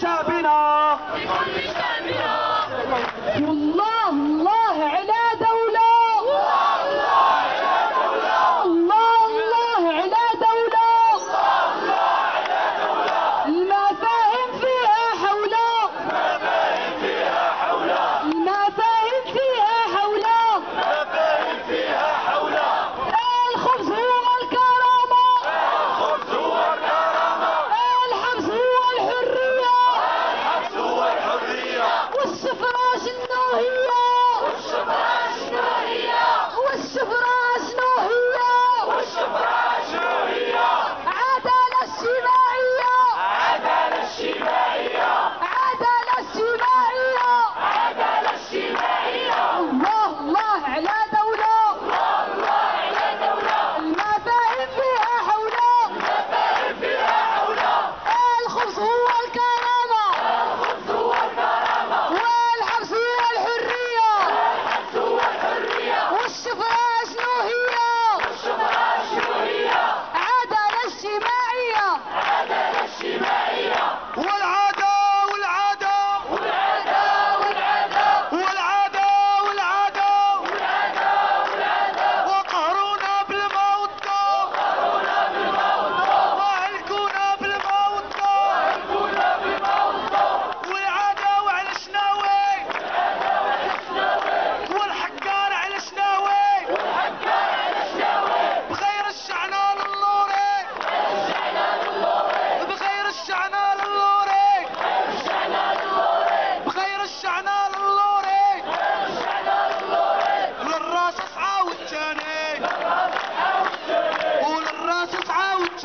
شعبنا. والله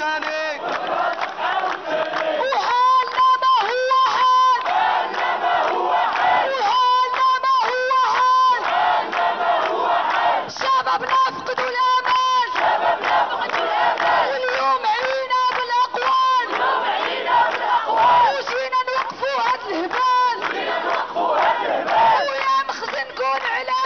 حسيني ما هو حال ما هو حال وحالنا ما هو حال شبابنا فقدوا الامل شبابنا فقدوا بالاقوال اليوم عينا بالأقوال. وجينا نوقفوا هاد الهبال. وجينا نوقفوا هاد الهبال ويا مخزن على